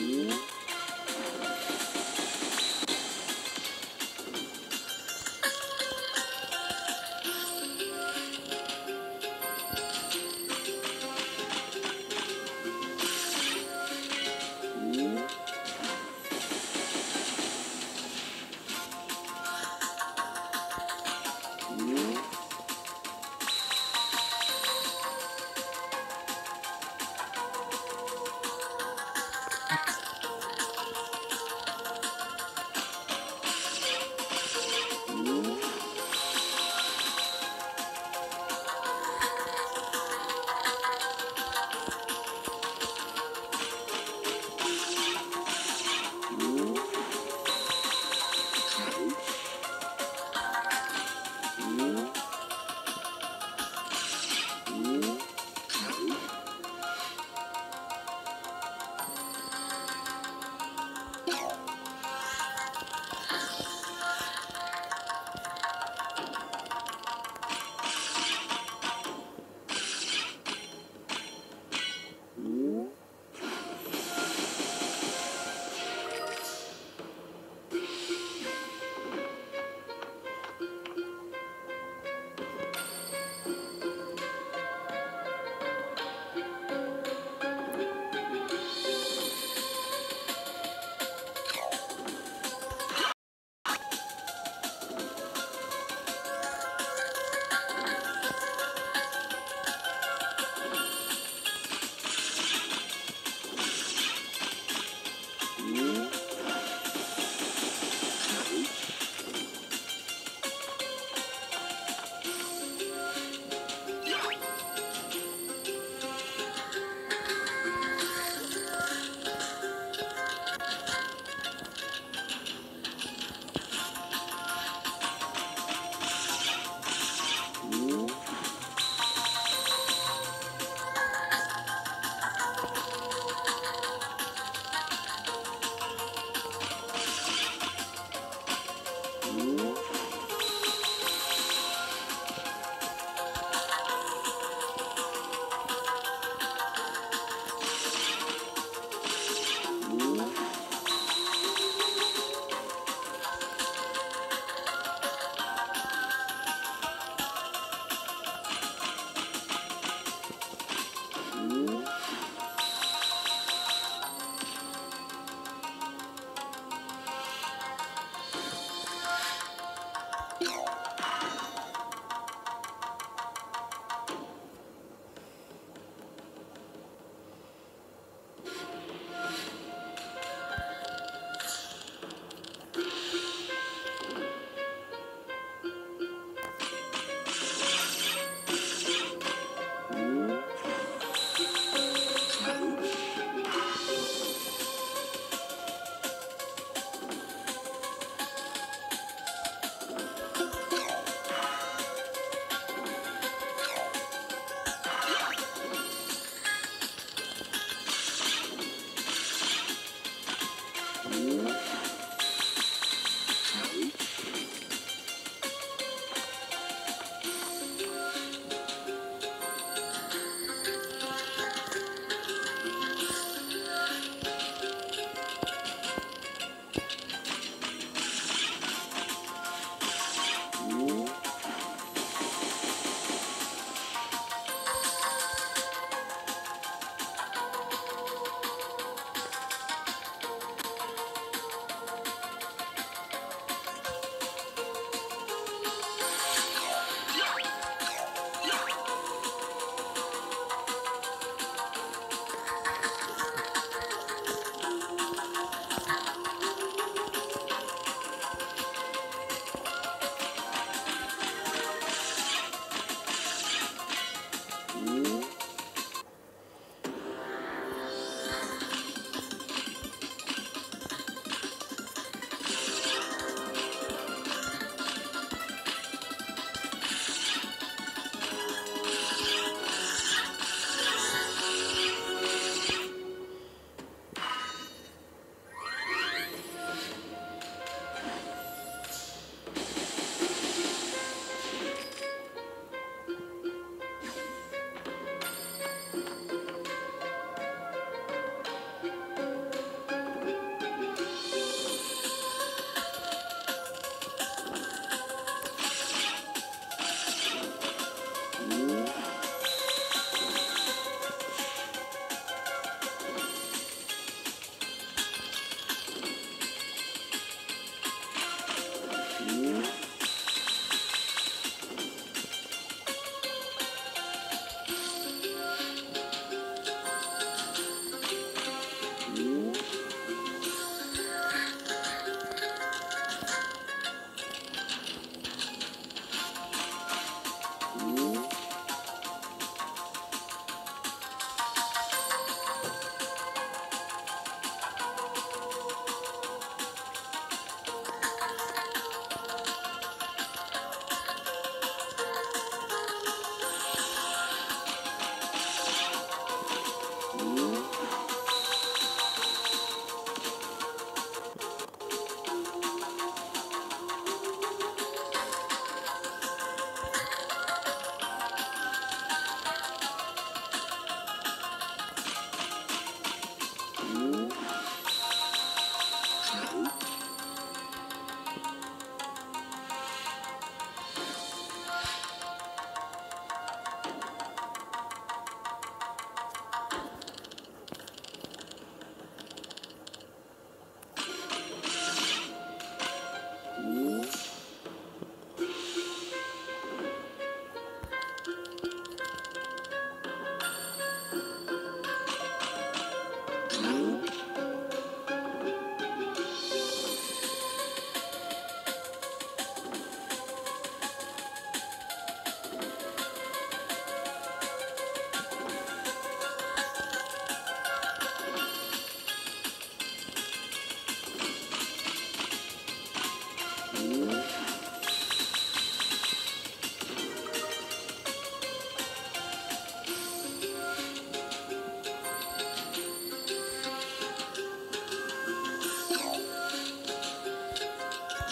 Yeah.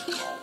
Yeah.